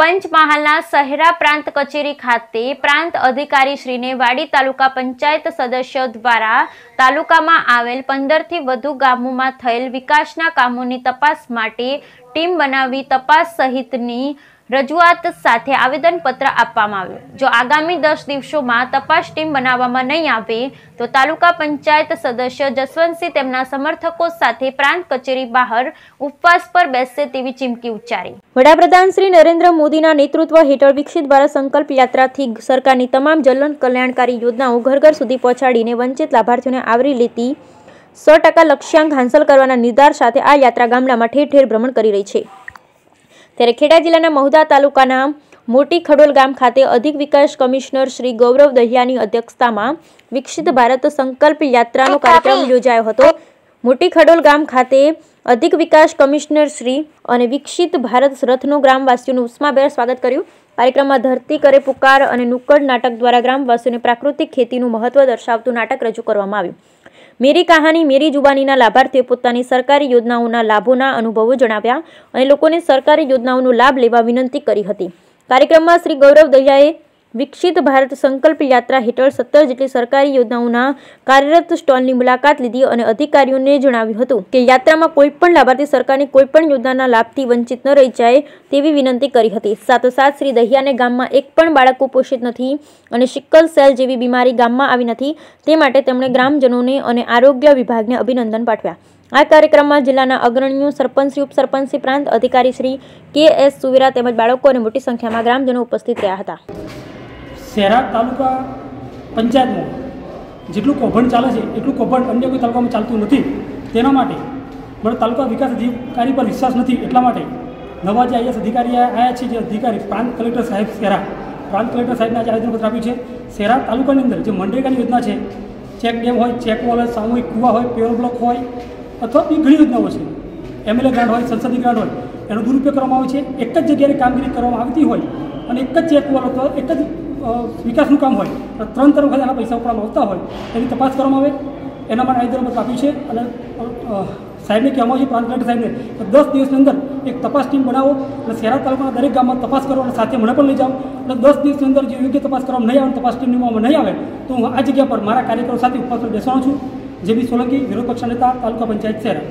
પંચમહાલના શહેરા પ્રાંત કચેરી ખાતે પ્રાંત અધિકારીશ્રીને વાડી તાલુકા પંચાયત સદસ્યો દ્વારા તાલુકામાં આવેલ પંદરથી વધુ ગામોમાં થયેલ વિકાસના કામોની તપાસ માટે ટીમ બનાવી તપાસ સહિતની રજૂઆત સાથે આવેદનપત્ર આપવામાં આવ્યું. જો આગામી દસ દિવસોમાં તપાસ ટીમ બનાવવામાં નહીં આવે, તો તાલુકા પંચાયત સદસ્ય જસવંતસિંહ તેમના સમર્થકો સાથે પ્રાંત કચેરી બહાર ઉપવાસ પર બેસશે તેવી ચીમકી ઉચ્ચારી. વડાપ્રધાન શ્રી નરેન્દ્ર મોદીના નેતૃત્વ હેઠળ વિકસિત ભારત સંકલ્પ યાત્રાથી સરકારની તમામ જન કલ્યાણકારી યોજનાઓ ઘર ઘર સુધી પહોંચાડીને વંચિત લાભાર્થીઓને આવરી લેતી સો ટકા લક્ષ્યાંક હાંસલ કરવાના નિર્ધાર સાથે આ યાત્રા ગામડામાં ઠેર ઠેર ભ્રમણ કરી રહી છે. ત્યારે ખેડા જિલ્લાના મહુધા તાલુકાના મોટી ખડોલ ગામ ખાતે અધિક વિકાસ કમિશનર શ્રી ગૌરવ દહિયાની અધ્યક્ષતામાં વિકસિત ભારત સંકલ્પ યાત્રાનો કાર્યક્રમ યોજાયો હતો. મોટી ખડોલ ગામ ખાતે અધિક વિકાસ કમિશનર શ્રી અને વિકસિત ભારત રથનો ગ્રામવાસીઓનું ઉષ્માભેર સ્વાગત કર્યું. કાર્યક્રમમાં ધરતી કરે પુકાર અને નુક્કડ નાટક દ્વારા ગ્રામવાસીઓને પ્રાકૃતિક ખેતીનું મહત્વ દર્શાવતું નાટક રજૂ કરવામાં આવ્યું. મેરી કહાની મેરી જુબાનીના લાભાર્થીઓ પોતાની સરકારી યોજનાઓના લાભોના અનુભવો જણાવ્યા અને લોકોને સરકારી યોજનાઓનો લાભ લેવા વિનંતી કરી હતી. કાર્યક્રમમાં શ્રી ગૌરવ દહિયાએ વિકસિત ભારત સંકલ્પ યાત્રા હેઠળ સત્તર જેટલી સરકારી યોજનાઓના કાર્યરત સ્ટોલની મુલાકાત લીધી અને અધિકારીઓને જણાવ્યું હતું કે યાત્રામાં કોઈ પણ લાભાર્થી સરકારની કોઈ પણ યોજનાના લાભથી વંચિત ન રહી જાય તેવી વિનંતી કરી હતી. સાથોસાથ શ્રી દહિયાને ગામમાં એક પણ બાળક કુપોષિત નથી અને સિક્કલ સેલ જેવી બીમારી ગામમાં આવી નથી, તે માટે તેમણે ગ્રામજનોને અને આરોગ્ય વિભાગને અભિનંદન પાઠવ્યા. આ કાર્યક્રમમાં જિલ્લાના અગ્રણીઓ, સરપંચશ્રી, ઉપસરપંચશ્રી, પ્રાંત અધિકારી શ્રી કે એસ સુવેરા તેમજ બાળકો અને મોટી સંખ્યામાં ગ્રામજનો ઉપસ્થિત રહ્યા હતા. શહેરા તાલુકા પંચાયતમાં જેટલું કૌભાંડ ચાલે છે, એટલું કૌભાંડ અન્ય કોઈ તાલુકામાં ચાલતું નથી. તેના માટે મને તાલુકા વિકાસ અધિકારી પર વિશ્વાસ નથી, એટલા માટે નવા જે આઈએસ અધિકારી આવ્યા છે, જે અધિકારી પ્રાંત કલેક્ટર સાહેબ શહેરા. પ્રાંત કલેક્ટર સાહેબને આજે આવેદનપત્ર આપ્યું છે. શહેરા તાલુકાની અંદર જે મનરેગાની યોજના છે, ચેક ડેમ હોય, ચેક વોલ હોય, સામૂહિક કુવા હોય પેવર બ્લોક હોય, અથવા બી ઘણી યોજનાઓ છે. એમએલએ ગ્રાન્ટ હોય, સંસદીય ગ્રાન્ટ હોય, એનો દુરુપયોગ કરવામાં આવે છે. એક જ જગ્યાએ કામગીરી કરવામાં આવતી હોય અને એક જ ચેક વોલ અથવા એક જ વિકાસનું કામ હોય, તો ત્રણ ત્રણ વખત એના પૈસા ઉપડવામાં આવતા હોય, એની તપાસ કરવામાં આવે, એના માટે આવેદનપત્ર આપ્યું છે, અને સાહેબને કહેવામાં આવ્યું પ્રાંત કલેક્ટર સાહેબને કે દસ દિવસની અંદર એક તપાસ ટીમ બનાવો, અને શહેરા તાલુકાના દરેક ગામમાં તપાસ કરો, અને સાથે મને પણ લઈ જાઓ, અને દસ દિવસની અંદર જે યોગ્ય તપાસ કરવામાં નહીં આવે, તપાસ ટીમ નિમવામાં નહીં આવે, તો હું આ જગ્યા પર મારા કાર્યકરો સાથે ઉપવાસ પર બેસવાનો છું. જે બી સોલંકી વિરોધ પક્ષના નેતા, તાલુકા પંચાયત શહેરા.